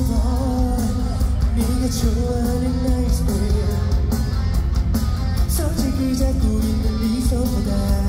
네가 좋아하는 나의 스타일. 솔직히 자꾸 있는 미소보다